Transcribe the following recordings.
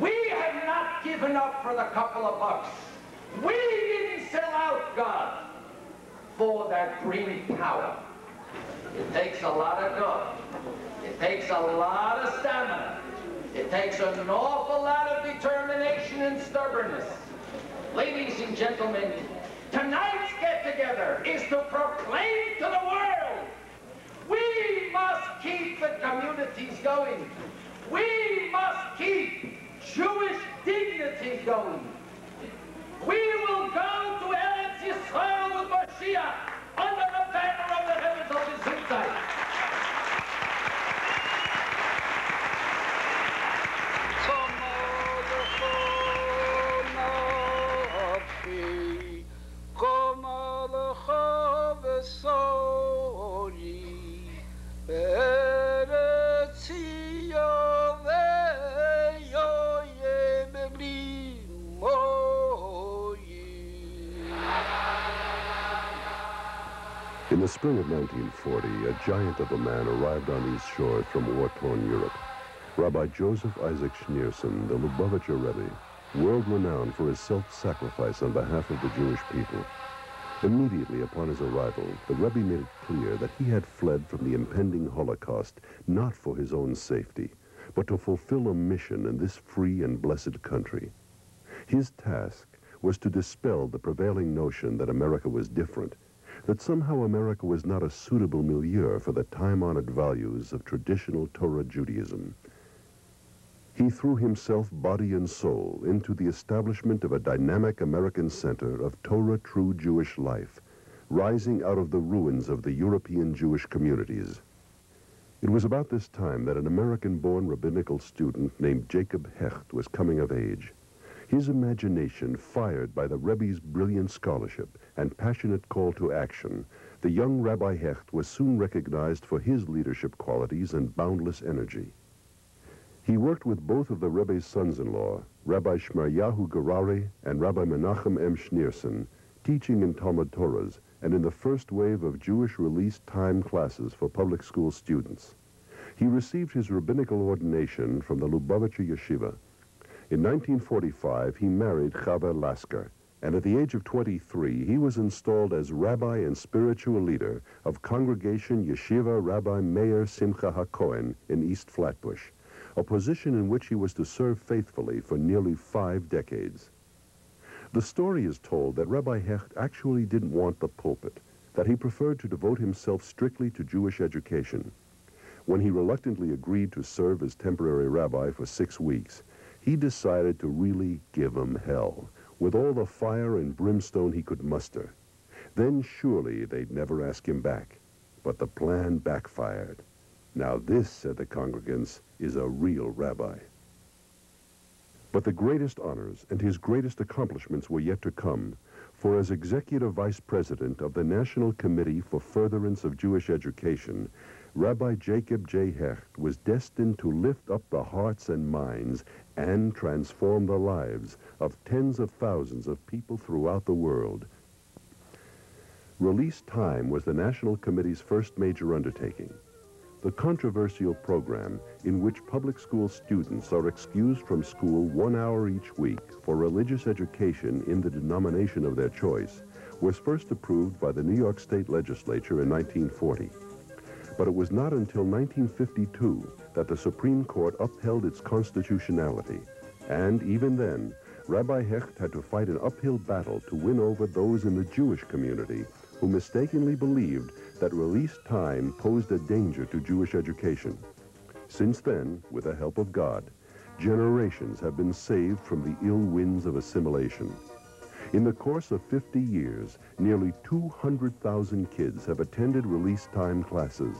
We have not given up for the couple of bucks. We didn't sell out God for that green power. It takes a lot of guts. It takes a lot of stamina. It takes an awful lot of determination and stubbornness. Ladies and gentlemen, tonight's get-together is to proclaim to the world we must keep the communities going. We must keep Jewish dignity going. We will go to Eretz Yisrael with Mashiach under the banner of the heavens of the Zimtzai. The spring of 1940, a giant of a man arrived on these shores from war-torn Europe. Rabbi Joseph Isaac Schneerson, the Lubavitcher Rebbe, world-renowned for his self-sacrifice on behalf of the Jewish people. Immediately upon his arrival, the Rebbe made it clear that he had fled from the impending Holocaust not for his own safety, but to fulfill a mission in this free and blessed country. His task was to dispel the prevailing notion that America was different, that somehow America was not a suitable milieu for the time-honored values of traditional Torah Judaism. He threw himself body and soul into the establishment of a dynamic American center of Torah true Jewish life, rising out of the ruins of the European Jewish communities. It was about this time that an American-born rabbinical student named Jacob Hecht was coming of age. His imagination fired by the Rebbe's brilliant scholarship and passionate call to action, the young Rabbi Hecht was soon recognized for his leadership qualities and boundless energy. He worked with both of the Rebbe's sons-in-law, Rabbi Shmaryahu Gurary and Rabbi Menachem M. Schneerson, teaching in Talmud Torahs and in the first wave of Jewish release time classes for public school students. He received his rabbinical ordination from the Lubavitcher Yeshiva. In 1945, he married Chava Lasker, and at the age of 23, he was installed as rabbi and spiritual leader of Congregation Yeshiva Rabbi Meir Simcha HaKohen in East Flatbush, a position in which he was to serve faithfully for nearly five decades. The story is told that Rabbi Hecht actually didn't want the pulpit, that he preferred to devote himself strictly to Jewish education. When he reluctantly agreed to serve as temporary rabbi for six weeks, he decided to really give them hell, with all the fire and brimstone he could muster. Then surely they'd never ask him back. But the plan backfired. Now this, said the congregants, is a real rabbi. But the greatest honors and his greatest accomplishments were yet to come, for as executive vice president of the National Committee for Furtherance of Jewish Education, Rabbi Jacob J. Hecht was destined to lift up the hearts and minds and transform the lives of tens of thousands of people throughout the world. Release Time was the National Committee's first major undertaking. The controversial program in which public school students are excused from school one hour each week for religious education in the denomination of their choice was first approved by the New York State Legislature in 1940. But it was not until 1952 that the Supreme Court upheld its constitutionality. And even then, Rabbi Hecht had to fight an uphill battle to win over those in the Jewish community who mistakenly believed that release time posed a danger to Jewish education. Since then, with the help of God, generations have been saved from the ill winds of assimilation. In the course of 50 years, nearly 200,000 kids have attended release time classes.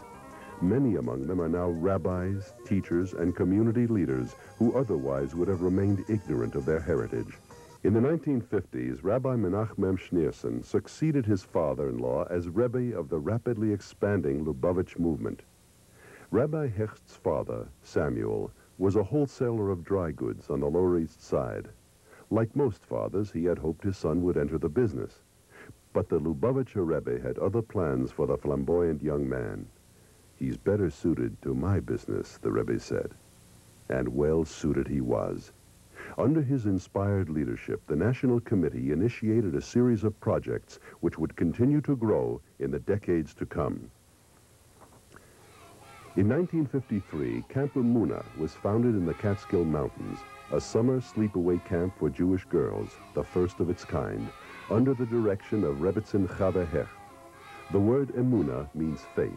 Many among them are now rabbis, teachers, and community leaders who otherwise would have remained ignorant of their heritage. In the 1950s, Rabbi Menachem Schneerson succeeded his father-in-law as Rebbe of the rapidly expanding Lubavitch movement. Rabbi Hecht's father, Samuel, was a wholesaler of dry goods on the Lower East Side. Like most fathers, he had hoped his son would enter the business. But the Lubavitcher Rebbe had other plans for the flamboyant young man. He's better suited to my business, the Rebbe said. And well suited he was. Under his inspired leadership, the National Committee initiated a series of projects which would continue to grow in the decades to come. In 1953, Camp Emunah was founded in the Catskill Mountains, a summer sleepaway camp for Jewish girls, the first of its kind, under the direction of Rebbetzin Chava. The word emuna means faith,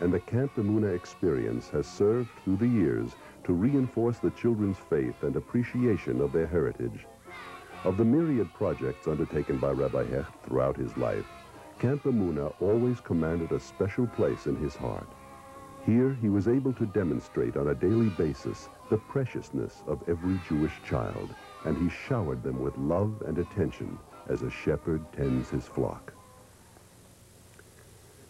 and the Camp Emunah experience has served through the years to reinforce the children's faith and appreciation of their heritage. Of the myriad projects undertaken by Rabbi Hecht throughout his life, Camp Emunah always commanded a special place in his heart. Here he was able to demonstrate on a daily basis the preciousness of every Jewish child, and he showered them with love and attention as a shepherd tends his flock.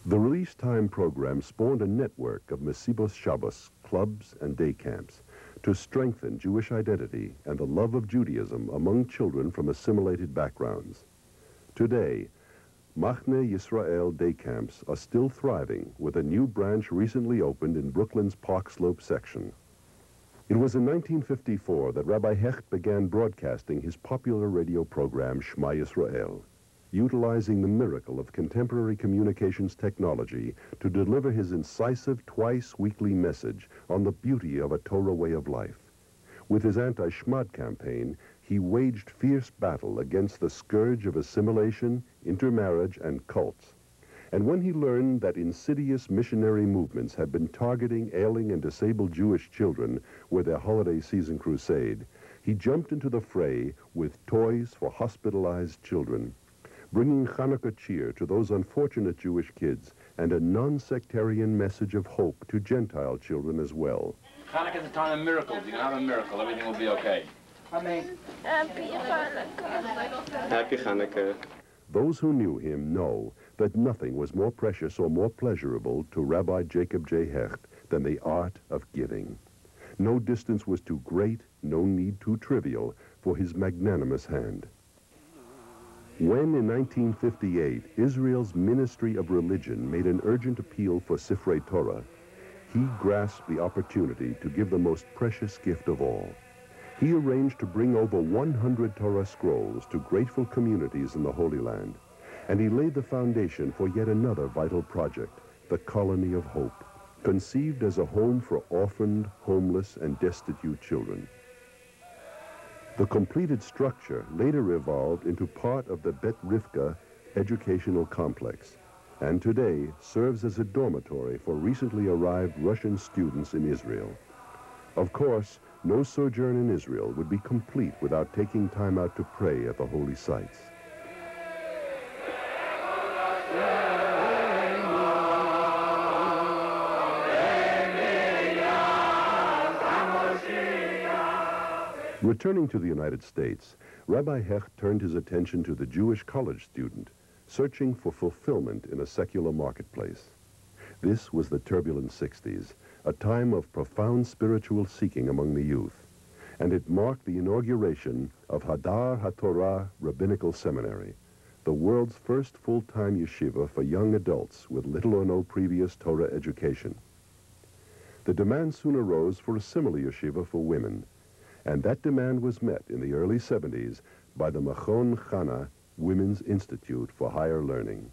The release time program spawned a network of Mesibos Shabbos clubs and day camps to strengthen Jewish identity and the love of Judaism among children from assimilated backgrounds. Today, Machne Yisrael day camps are still thriving with a new branch recently opened in Brooklyn's Park Slope section. It was in 1954 that Rabbi Hecht began broadcasting his popular radio program Shema Yisrael, utilizing the miracle of contemporary communications technology to deliver his incisive twice-weekly message on the beauty of a Torah way of life. With his anti-Shmad campaign, he waged fierce battle against the scourge of assimilation, intermarriage, and cults. And when he learned that insidious missionary movements had been targeting ailing and disabled Jewish children with their holiday season crusade, he jumped into the fray with toys for hospitalized children, bringing Hanukkah cheer to those unfortunate Jewish kids and a non-sectarian message of hope to Gentile children as well. Hanukkah is a time of miracles. You can have a miracle. Everything will be okay. Amen. Happy Hanukkah. Happy Hanukkah. Those who knew him know that nothing was more precious or more pleasurable to Rabbi Jacob J. Hecht than the art of giving. No distance was too great, no need too trivial for his magnanimous hand. When in 1958 Israel's Ministry of Religion made an urgent appeal for Sifrei Torah, he grasped the opportunity to give the most precious gift of all. He arranged to bring over 100 Torah scrolls to grateful communities in the Holy Land and he laid the foundation for yet another vital project, the Colony of Hope, conceived as a home for orphaned, homeless, and destitute children. The completed structure later evolved into part of the Bet Rivka educational complex, and today serves as a dormitory for recently arrived Russian students in Israel. Of course, no sojourn in Israel would be complete without taking time out to pray at the holy sites. Returning to the United States, Rabbi Hecht turned his attention to the Jewish college student, searching for fulfillment in a secular marketplace. This was the turbulent 60s, a time of profound spiritual seeking among the youth, and it marked the inauguration of Hadar HaTorah Rabbinical Seminary, the world's first full-time yeshiva for young adults with little or no previous Torah education. The demand soon arose for a similar yeshiva for women, and that demand was met in the early 70s by the Machon Chana Women's Institute for Higher Learning.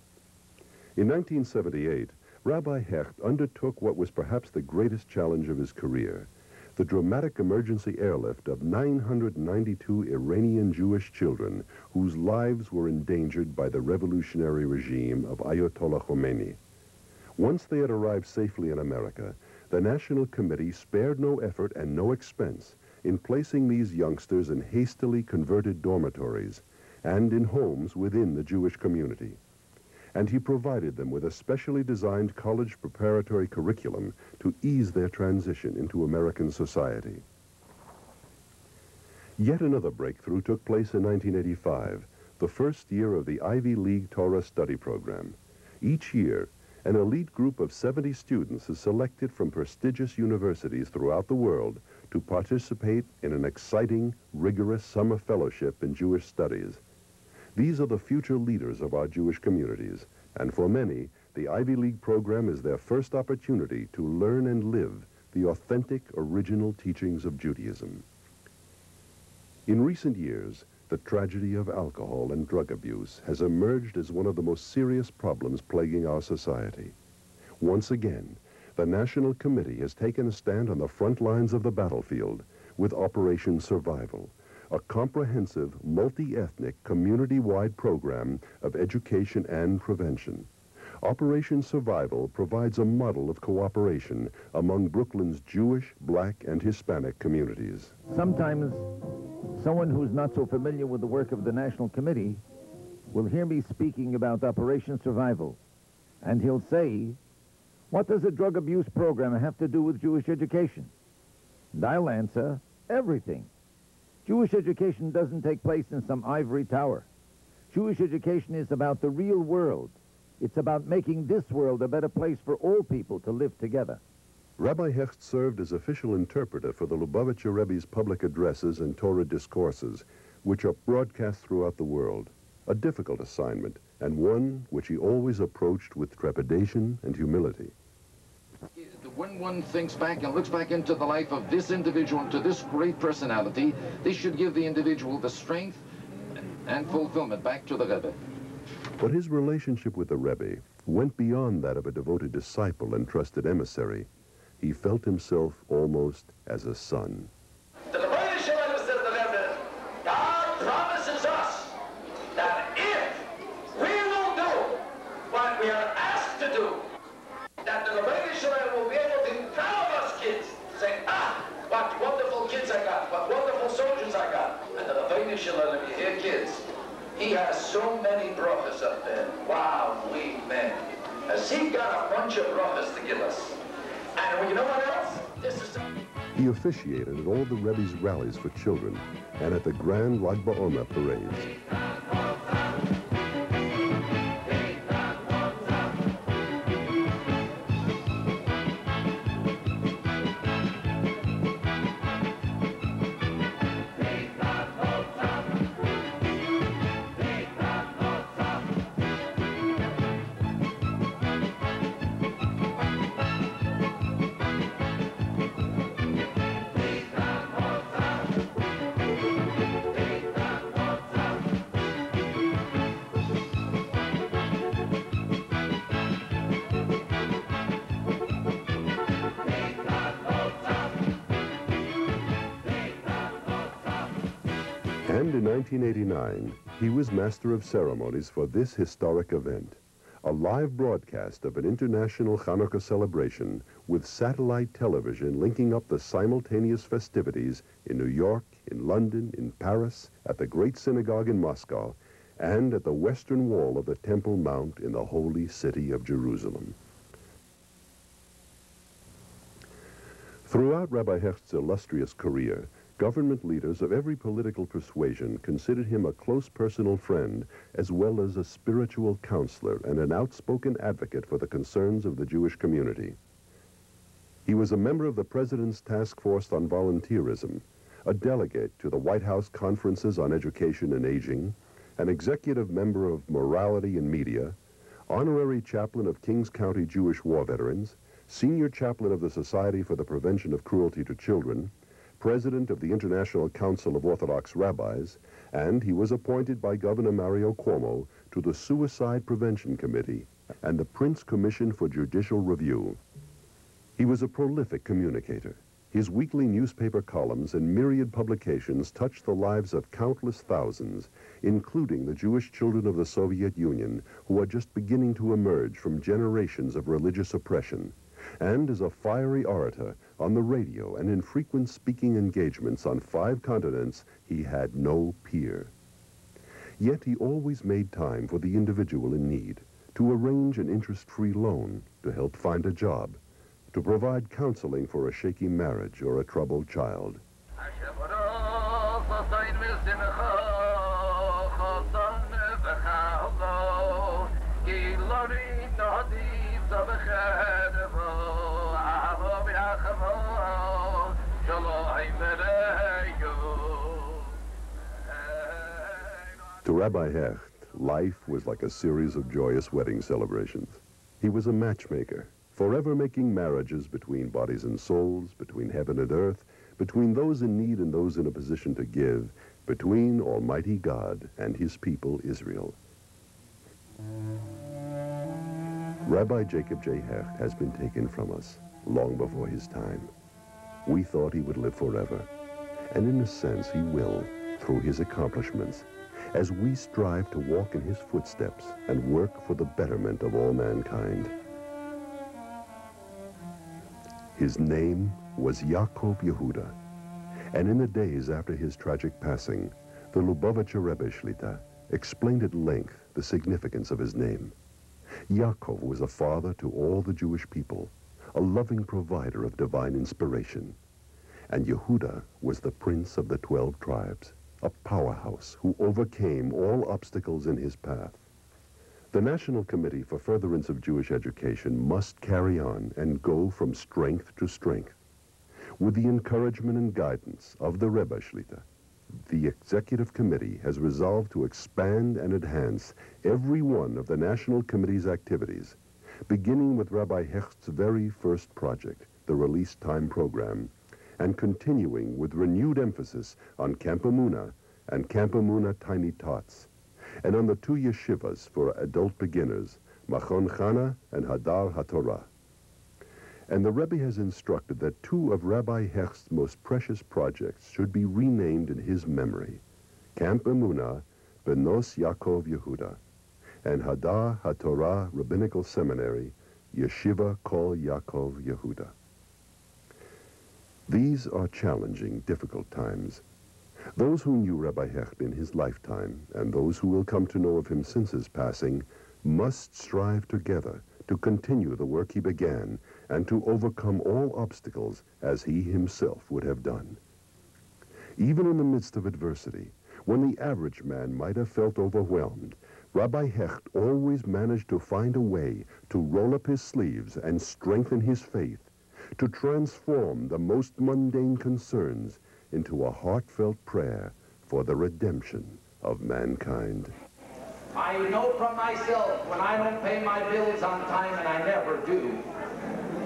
In 1978, Rabbi Hecht undertook what was perhaps the greatest challenge of his career, the dramatic emergency airlift of 992 Iranian Jewish children whose lives were endangered by the revolutionary regime of Ayatollah Khomeini. Once they had arrived safely in America, the National Committee spared no effort and no expense in placing these youngsters in hastily converted dormitories and in homes within the Jewish community. And he provided them with a specially designed college preparatory curriculum to ease their transition into American society. Yet another breakthrough took place in 1985, the first year of the Ivy League Torah study program. Each year, an elite group of 70 students is selected from prestigious universities throughout the world to participate in an exciting, rigorous summer fellowship in Jewish studies. These are the future leaders of our Jewish communities, and for many, the Ivy League program is their first opportunity to learn and live the authentic, original teachings of Judaism. In recent years, the tragedy of alcohol and drug abuse has emerged as one of the most serious problems plaguing our society. Once again, the National Committee has taken a stand on the front lines of the battlefield with Operation Survival, a comprehensive, multi-ethnic, community-wide program of education and prevention. Operation Survival provides a model of cooperation among Brooklyn's Jewish, black, and Hispanic communities. Sometimes someone who's not so familiar with the work of the National Committee will hear me speaking about Operation Survival, and he'll say, what does a drug abuse program have to do with Jewish education? And I'll answer, everything. Jewish education doesn't take place in some ivory tower. Jewish education is about the real world, it's about making this world a better place for all people to live together. Rabbi Hecht served as official interpreter for the Lubavitcher Rebbe's public addresses and Torah discourses, which are broadcast throughout the world. A difficult assignment, and one which he always approached with trepidation and humility. When one thinks back and looks back into the life of this individual, to this great personality, this should give the individual the strength and fulfillment back to the Rebbe. But his relationship with the Rebbe went beyond that of a devoted disciple and trusted emissary. He felt himself almost as a son. The Rebbe Shalom says the Rebbe, God promises us that if we will do what we are asked to do, that the Rebbe Shalom will be able to proud of us kids, saying, ah, what wonderful kids I got, what wonderful soldiers I got. And the Rebbe Shalom, you hear kids, he has so many brachas up there. Wow, we. Has he got a bunch of brachas to give us? And you know what else? This is... He officiated at all the Rebbe's rallies for children and at the grand Lag BaOmer parades. 1989, he was master of ceremonies for this historic event, a live broadcast of an international Hanukkah celebration with satellite television linking up the simultaneous festivities in New York, in London, in Paris, at the Great Synagogue in Moscow, and at the western wall of the Temple Mount in the holy city of Jerusalem. Throughout Rabbi Hecht's illustrious career, government leaders of every political persuasion considered him a close personal friend as well as a spiritual counselor and an outspoken advocate for the concerns of the Jewish community. He was a member of the President's Task Force on Volunteerism, a delegate to the White House Conferences on Education and Aging, an executive member of Morality and Media, honorary chaplain of Kings County Jewish War Veterans, senior chaplain of the Society for the Prevention of Cruelty to Children, president of the International Council of Orthodox Rabbis, and he was appointed by Governor Mario Cuomo to the Suicide Prevention Committee and the Prince Commission for Judicial Review. He was a prolific communicator. His weekly newspaper columns and myriad publications touched the lives of countless thousands, including the Jewish children of the Soviet Union who are just beginning to emerge from generations of religious oppression and as a fiery orator on the radio and in frequent speaking engagements on five continents, he had no peer. Yet he always made time for the individual in need, to arrange an interest-free loan, to help find a job, to provide counseling for a shaky marriage or a troubled child. Rabbi Hecht, life was like a series of joyous wedding celebrations. He was a matchmaker, forever making marriages between bodies and souls, between heaven and earth, between those in need and those in a position to give, between Almighty God and his people Israel. Rabbi Jacob J. Hecht has been taken from us long before his time. We thought he would live forever, and in a sense he will through his accomplishments as we strive to walk in his footsteps and work for the betterment of all mankind. His name was Yaakov Yehuda, and in the days after his tragic passing, the Lubavitcher Rebbe Shlita explained at length the significance of his name. Yaakov was a father to all the Jewish people, a loving provider of divine inspiration. And Yehuda was the prince of the twelve tribes, a powerhouse who overcame all obstacles in his path. The National Committee for Furtherance of Jewish Education must carry on and go from strength to strength. With the encouragement and guidance of the Rebbe Shlita, the Executive Committee has resolved to expand and enhance every one of the National Committee's activities, beginning with Rabbi Hecht's very first project, the Release Time Program, and continuing with renewed emphasis on Camp Emunah and Camp Emunah Tiny Tots, and on the two yeshivas for adult beginners, Machon Chana and Hadar HaTorah. And the Rebbe has instructed that two of Rabbi Hecht's most precious projects should be renamed in his memory, Camp Emunah, Benos Yaakov Yehuda, and Hadar HaTorah Rabbinical Seminary, Yeshiva Kol Yaakov Yehuda. These are challenging, difficult times. Those who knew Rabbi Hecht in his lifetime and those who will come to know of him since his passing must strive together to continue the work he began and to overcome all obstacles as he himself would have done. Even in the midst of adversity, when the average man might have felt overwhelmed, Rabbi Hecht always managed to find a way to roll up his sleeves and strengthen his faith, to transform the most mundane concerns into a heartfelt prayer for the redemption of mankind. I know from myself when I don't pay my bills on time, and I never do,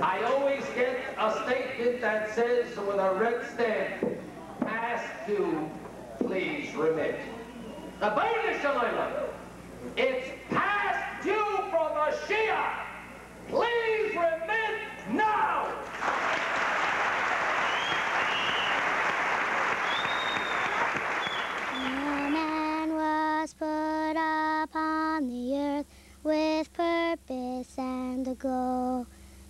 I always get a statement that says with a red stamp, past due, please remit. The It's past due for Mashiach. Please remit now. Goal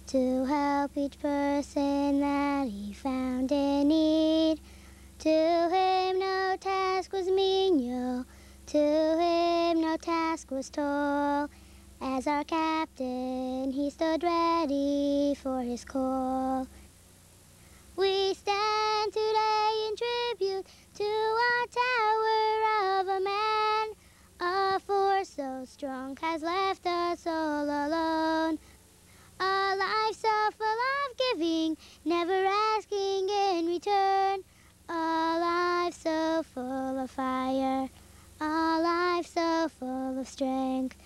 to help each person that he found in need. To him no task was menial, to him no task was tall. As our captain, he stood ready for his call. We stand today in tribute to our tower of a man. A force so strong has left us all alone. Life so full of giving, never asking in return. A life so full of fire, a life so full of strength.